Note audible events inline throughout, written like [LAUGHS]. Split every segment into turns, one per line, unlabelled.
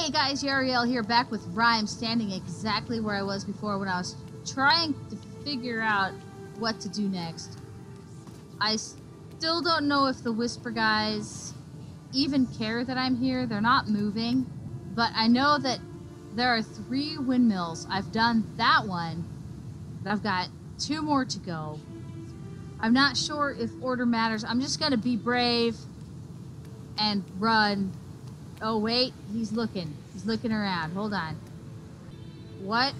Hey guys, Yarrielle here, back with Rime, standing exactly where I was before when I was trying to figure out what to do next. I still don't know if the Whisper guys even care that I'm here. They're not moving, but I know that there are three windmills. I've done that one, but I've got two more to go. I'm not sure if order matters. I'm just going to be brave and run Oh, wait. He's looking. He's looking around. Hold on. What?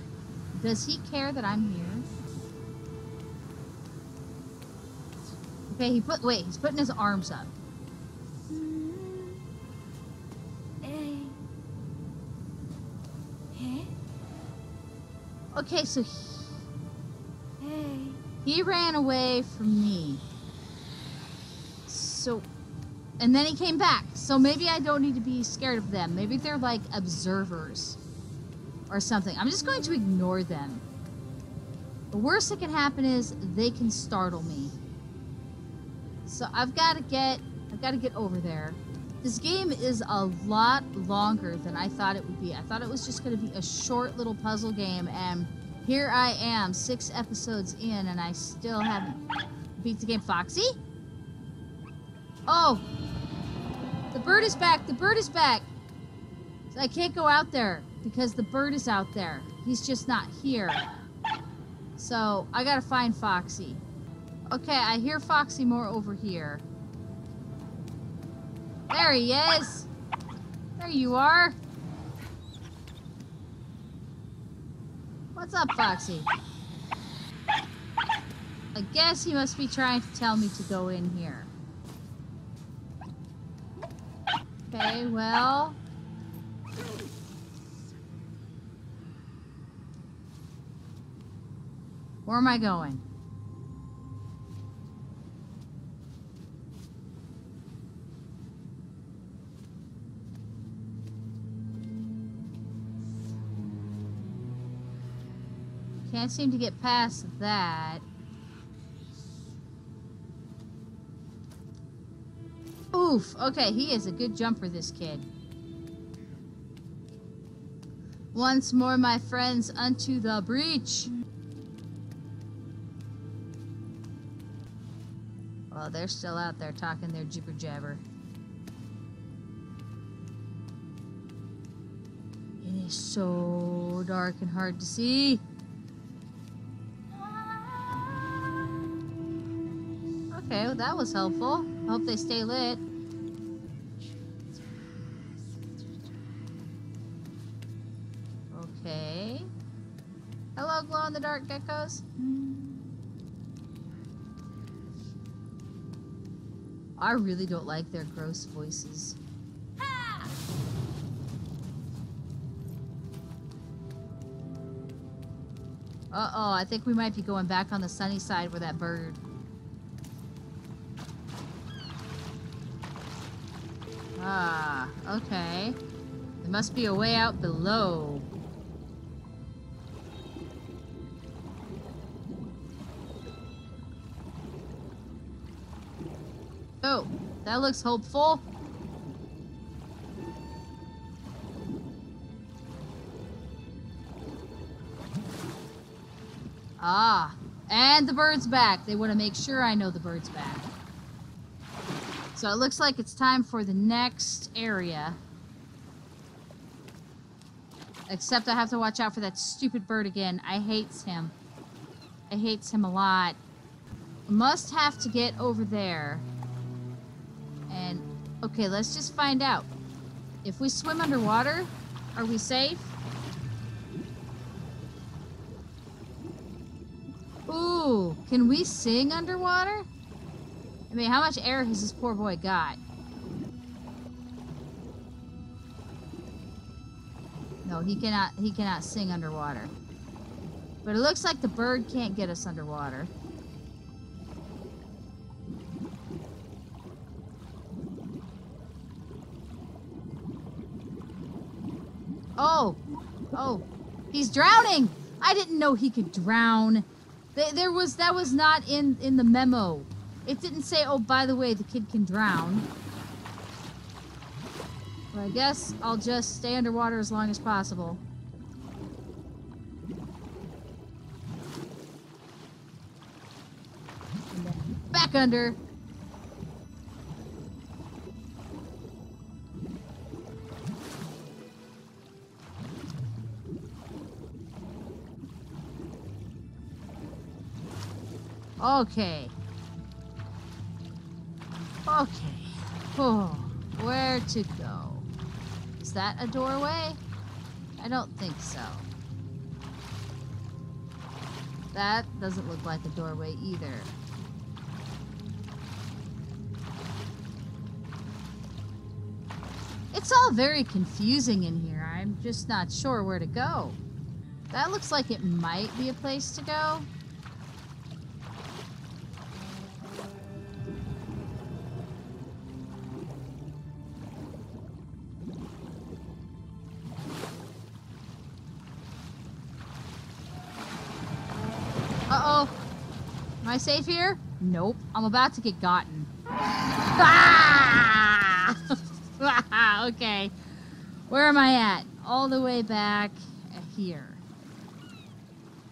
Does he care that I'm here? Okay, he put... Wait, he's putting his arms up. Okay, so he, he ran away from me. So and then he came back. So maybe I don't need to be scared of them. Maybe they're like observers or something. I'm just going to ignore them. The worst that can happen is they can startle me. So I've got to get I've got to get over there. This game is a lot longer than I thought it would be. I thought it was just going to be a short little puzzle game and here I am, 6 episodes in and I still haven't beat the game. Foxy? Oh, the bird is back. The bird is back. I can't go out there because the bird is out there. He's just not here. So I gotta find Foxy. Okay, I hear Foxy more over here. There he is. There you are. What's up, Foxy? I guess he must be trying to tell me to go in here. Okay, well... Where am I going? Can't seem to get past that. Oof. Okay, he is a good jumper, this kid. Once more, my friends, unto the breach. Well, they're still out there talking their jibber jabber. It is so dark and hard to see. Okay, well, that was helpful. Hope they stay lit. Okay. Hello, glow-in-the-dark geckos. I really don't like their gross voices. Uh-oh, I think we might be going back on the sunny side with that bird. Ah, okay. There must be a way out below. Oh, that looks hopeful. Ah, and the bird's back. They want to make sure I know the bird's back. So it looks like it's time for the next area. Except I have to watch out for that stupid bird again. I hates him. I hates him a lot. Must have to get over there. And, okay, let's just find out. If we swim underwater, are we safe? Ooh, can we sing underwater? I mean, how much air has this poor boy got? No, he cannot he cannot sing underwater. But it looks like the bird can't get us underwater. Oh! Oh! He's drowning! I didn't know he could drown. There was that was not in in the memo. It didn't say, oh, by the way, the kid can drown. But I guess I'll just stay underwater as long as possible. Back under. Okay. Okay. Oh, where to go? Is that a doorway? I don't think so. That doesn't look like a doorway either. It's all very confusing in here. I'm just not sure where to go. That looks like it might be a place to go. I safe here? Nope. I'm about to get gotten. Ah! [LAUGHS] okay. Where am I at? All the way back here.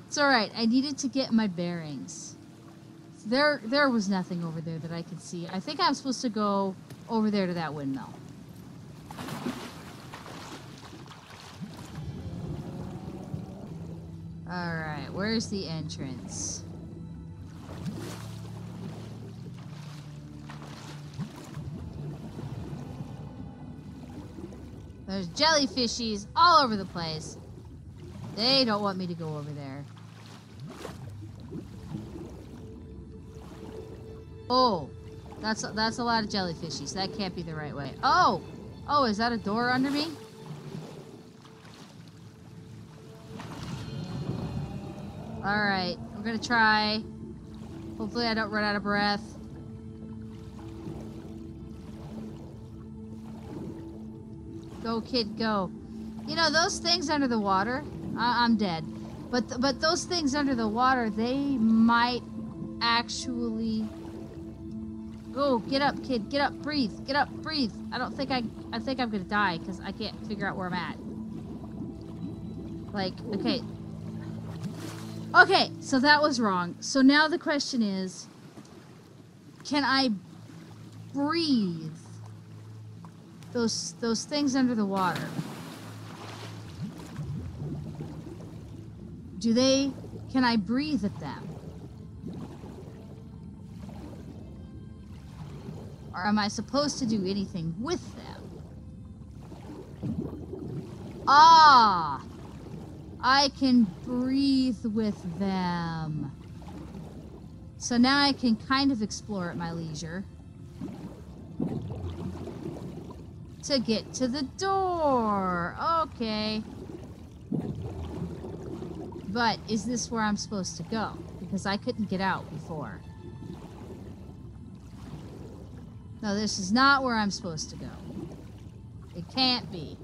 It's alright. I needed to get my bearings. There, there was nothing over there that I could see. I think I'm supposed to go over there to that windmill. Alright, where's the entrance? There's jellyfishies all over the place. They don't want me to go over there. Oh, that's that's a lot of jellyfishies. That can't be the right way. Oh, oh, is that a door under me? All right, we're gonna try. Hopefully, I don't run out of breath. Go, kid, go. You know those things under the water. I- I'm dead. But th- but those things under the water, they might actually. Go, get up, kid. Get up, breathe. Get up, breathe. I don't think I. I think I'm gonna die because I can't figure out where I'm at. Like, okay, Okay, so that was wrong. So now the question is can I breathe those those things under the water? Do they can I breathe at them? Or am I supposed to do anything with them? Ah! I can breathe with them. So now I can kind of explore at my leisure. To get to the door. Okay. But is this where I'm supposed to go? Because I couldn't get out before. No, this is not where I'm supposed to go. It can't be.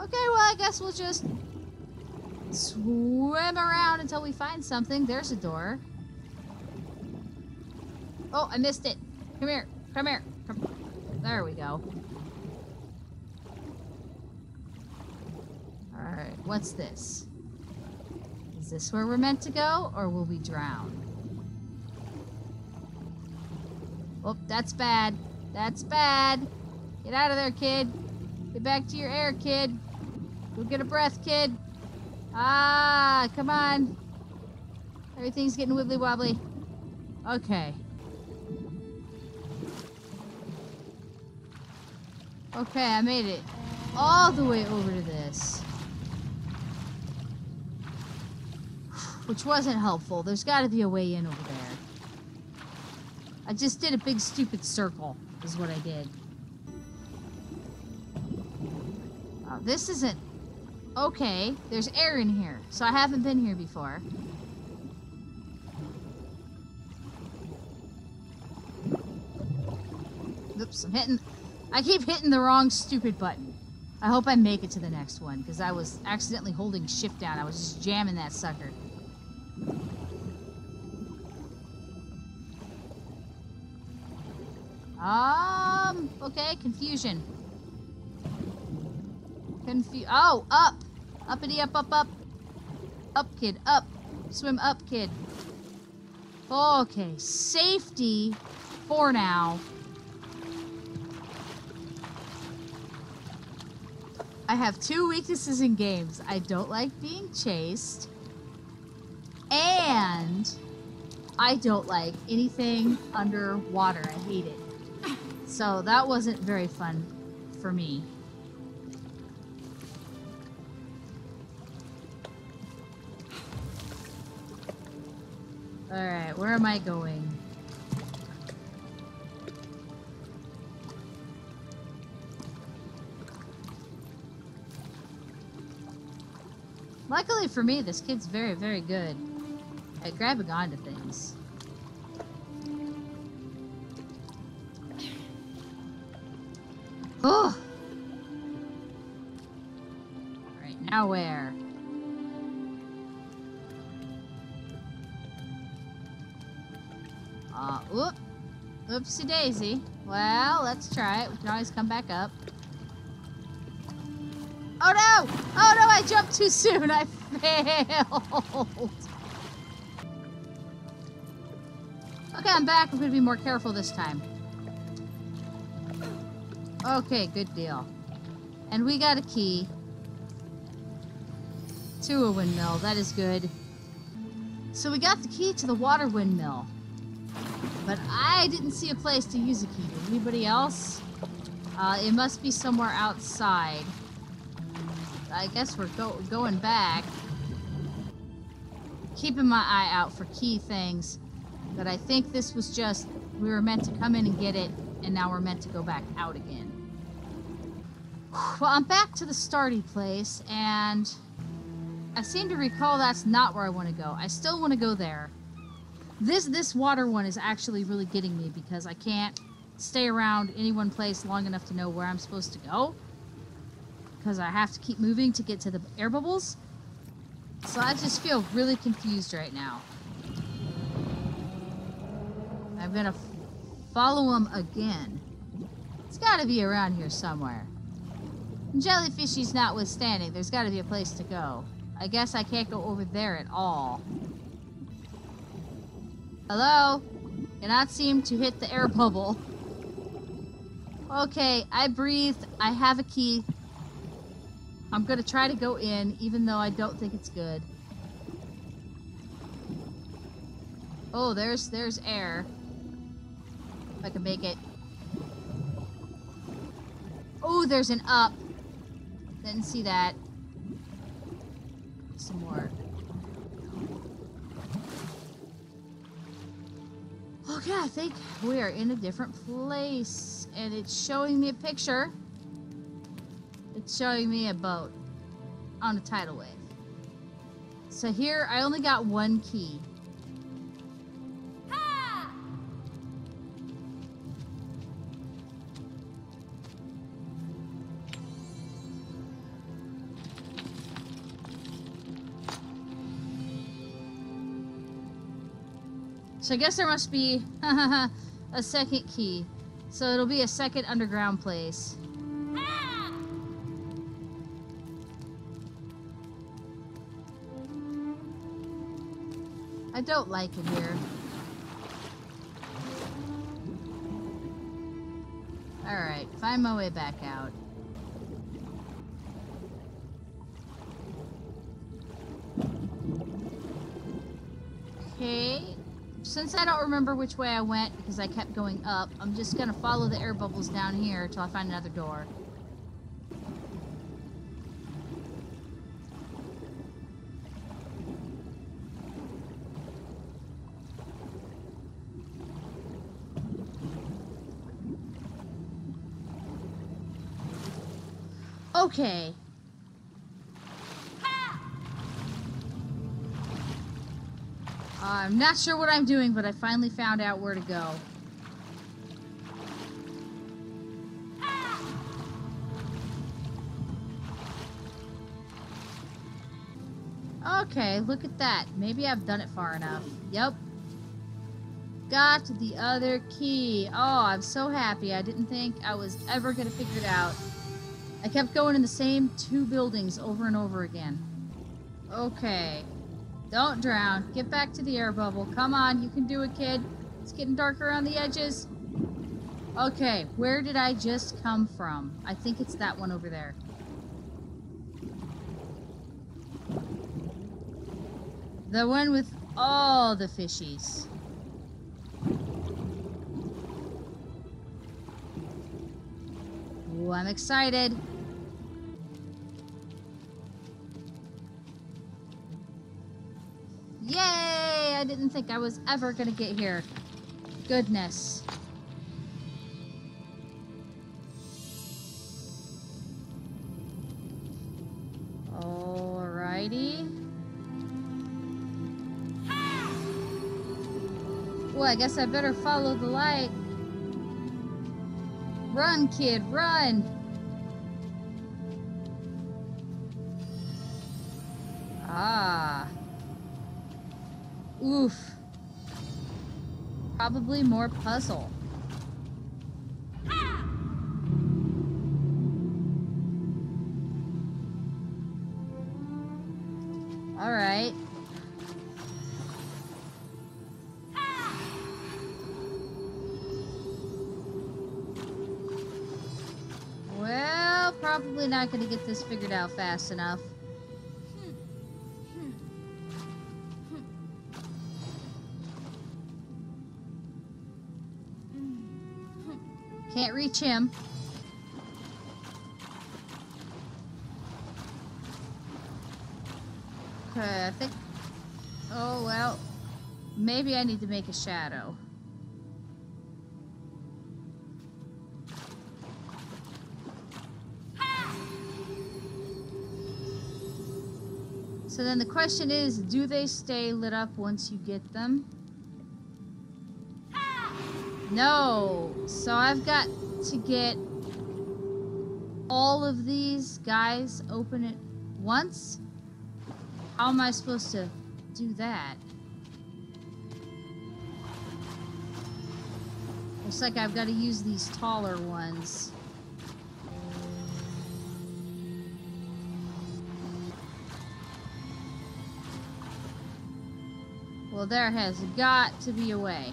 Okay, well, I guess we'll just swim around until we find something. There's a door. Oh, I missed it. Come here. Come here. Come. There we go. Alright, what's this? Is this where we're meant to go, or will we drown? Oh, that's bad. That's bad. Get out of there, kid. Get back to your air, kid. Go get a breath, kid. Ah, come on. Everything's getting wibbly wobbly. Okay. Okay, I made it all the way over to this. Which wasn't helpful. There's got to be a way in over there. I just did a big stupid circle, is what I did. Oh, this isn't Okay, there's air in here, so I haven't been here before. Oops, I'm hitting... I keep hitting the wrong stupid button. I hope I make it to the next one, because I was accidentally holding shift down. I was just jamming that sucker. Um, okay, confusion. Confu- Oh, up! Uppity up, up, up. Up, kid, up. Swim up, kid. Okay, safety for now. I have two weaknesses in games. I don't like being chased. And I don't like anything underwater. I hate it. So that wasn't very fun for me. Alright, where am I going? Luckily for me, this kid's very, very good at grabbing onto things. Oh! Alright, now where? Uh, whoop. Oopsie daisy. Well, let's try it. We can always come back up. I jumped too soon. I failed. Okay, I'm back. I'm going to be more careful this time. Okay, good deal. And we got a key to a windmill. That is good. So we got the key to the water windmill. But I didn't see a place to use a key. Anybody else? Uh, it must be somewhere outside. I guess we're go going back. Keeping my eye out for key things. But I think this was just, we were meant to come in and get it, and now we're meant to go back out again. Well, I'm back to the starting place, and I seem to recall that's not where I want to go. I still want to go there. This this water one is actually really getting me because I can't stay around any one place long enough to know where I'm supposed to go. Because I have to keep moving to get to the air bubbles. So I just feel really confused right now. I'm gonna follow him again. It's gotta be around here somewhere. Jellyfishy's notwithstanding, there's gotta be a place to go. I guess I can't go over there at all. Hello? Cannot seem to hit the air bubble. Okay, I breathed. I have a key. I'm gonna try to go in, even though I don't think it's good. Oh, there's there's air. If I can make it. Oh, there's an up. Didn't see that. Some more. Okay, I think we are in a different place. And it's showing me a picture. Showing me a boat on a tidal wave. So here, I only got one key. So I guess there must be [LAUGHS] a second key. So it'll be a second underground place. I don't like it here. Alright, find my way back out. Okay, since I don't remember which way I went because I kept going up, I'm just gonna follow the air bubbles down here till I find another door. Okay. I'm not sure what I'm doing, but I finally found out where to go. Okay, look at that. Maybe I've done it far enough. Yep. got the other key. Oh, I'm so happy. I didn't think I was ever going to figure it out. I kept going in the same two buildings over and over again. Okay. Don't drown. Get back to the air bubble. Come on, you can do it, kid. It's getting darker around the edges. Okay, where did I just come from? I think it's that one over there. The one with all the fishies. Ooh, I'm excited. I didn't think I was ever gonna get here. Goodness. Alrighty. Well, I guess I better follow the light. Run, kid, run! Oof. Probably more puzzle. All right. Well, probably not going to get this figured out fast enough. Reach him. Think... Oh, well. Maybe I need to make a shadow. So then the question is, do they stay lit up once you get them? No. So I've got to get all of these guys open at once? How am I supposed to do that? Looks like I've got to use these taller ones. Well, there has got to be a way.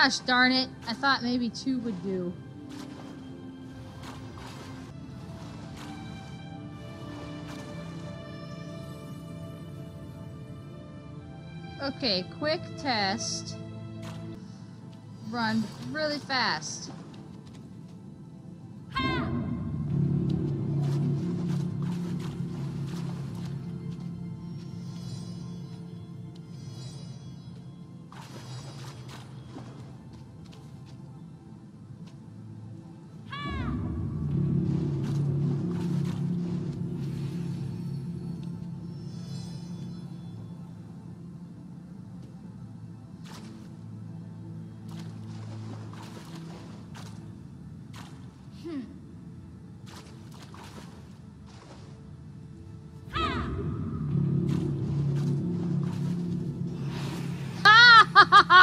Gosh darn it. I thought maybe two would do. Okay, quick test. Run really fast. [LAUGHS] oh,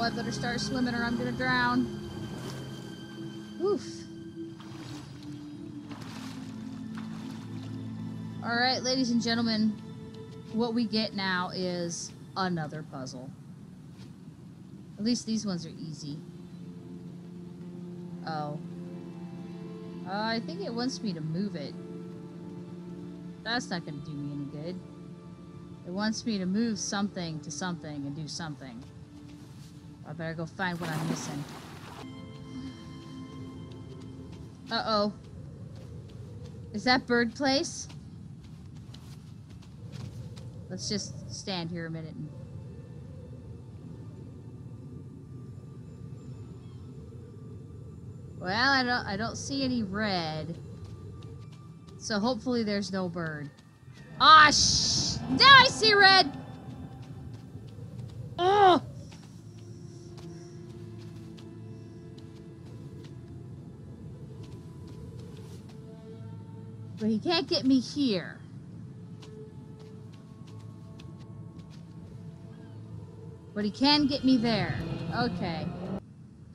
I better start swimming or I'm gonna drown. Oof. Alright, ladies and gentlemen, what we get now is another puzzle. At least these ones are easy. Oh. Uh, I think it wants me to move it. That's not going to do me any good. It wants me to move something to something and do something. I better go find what I'm missing. Uh-oh. Is that bird place? Let's just stand here a minute. And... Well, I don't I don't see any red. So hopefully there's no bird. Ah, sh! Now I see red! Oh! But he can't get me here. But he can get me there. Okay.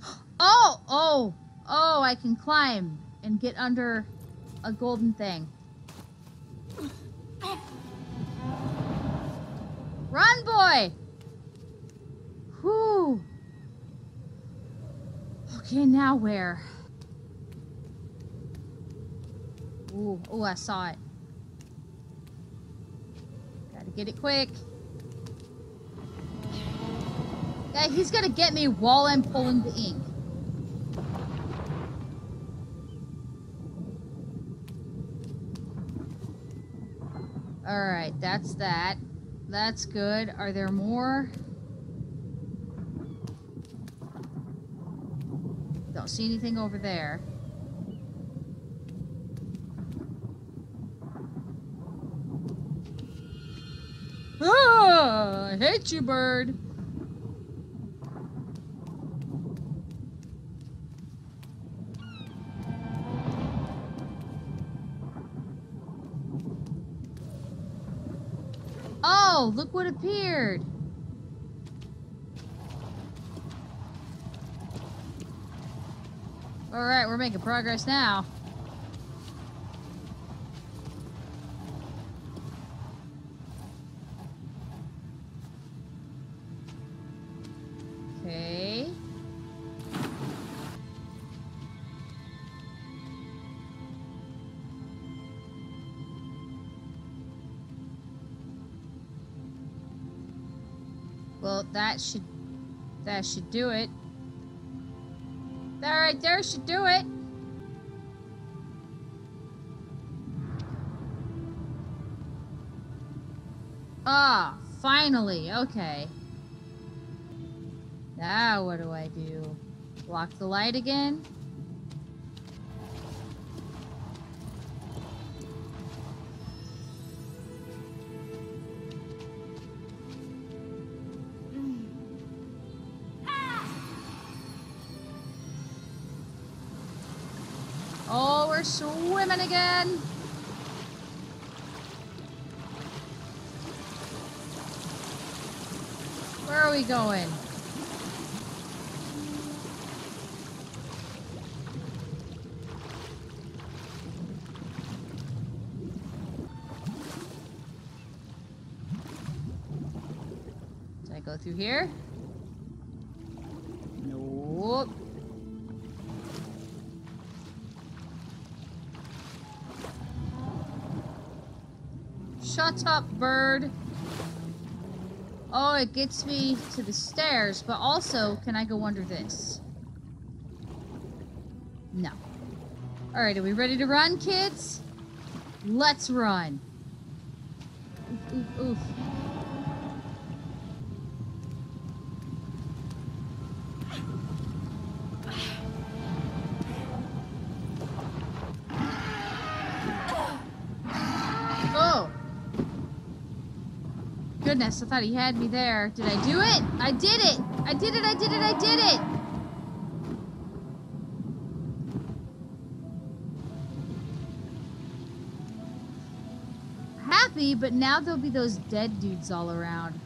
[GASPS] Oh! Oh! Oh, I can climb and get under a golden thing. Run, boy! Whew. Okay, now where? Ooh, oh, I saw it. Gotta get it quick. Yeah, he's gonna get me while I'm pulling the ink. Alright, that's that. That's good. Are there more? Don't see anything over there. Ah, I hate you, bird. Oh, look what appeared. All right, we're making progress now. Well, that should that should do it. That right there should do it. Ah, finally. Okay. Now what do I do? Block the light again? Swimming again. Where are we going? Did I go through here? Shut up, bird. Oh, it gets me to the stairs, but also, can I go under this? No. Alright, are we ready to run, kids? Let's run. Oof, oof, oof. Goodness, I thought he had me there. Did I do it? I did it! I did it, I did it, I did it! Happy, but now there'll be those dead dudes all around.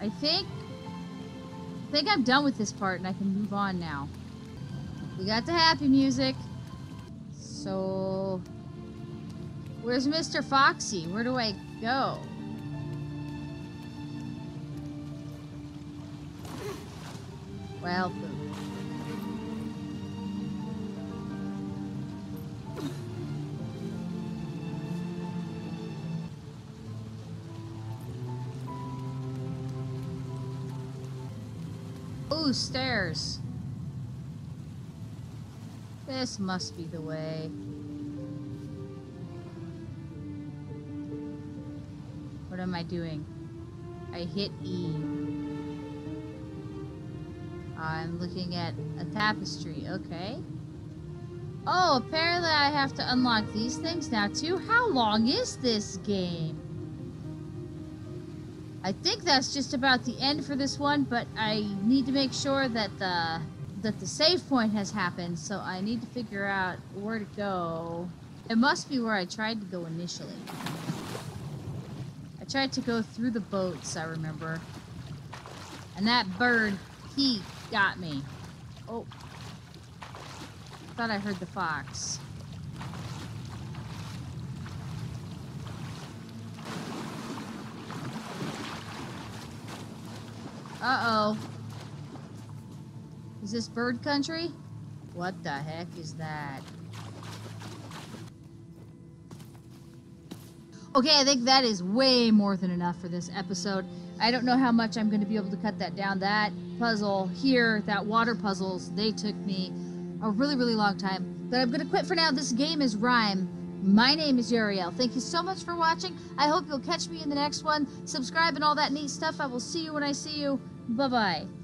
I think... I think I'm done with this part and I can move on now. We got the happy music. So... Where's Mr. Foxy? Where do I go? Well. Ooh, stairs. This must be the way. What am I doing? I hit E. I'm looking at a tapestry. Okay. Oh, apparently I have to unlock these things now too. How long is this game? I think that's just about the end for this one, but I need to make sure that the that the save point has happened, so I need to figure out where to go. It must be where I tried to go initially. I tried to go through the boats, I remember. And that bird, he got me. Oh. Thought I heard the fox. Uh-oh. Is this bird country? What the heck is that? Okay, I think that is way more than enough for this episode. I don't know how much I'm going to be able to cut that down. That puzzle here, that water puzzles, they took me a really, really long time. But I'm going to quit for now. This game is Rime. My name is Yarrielle. Thank you so much for watching. I hope you'll catch me in the next one. Subscribe and all that neat stuff. I will see you when I see you. Bye-bye.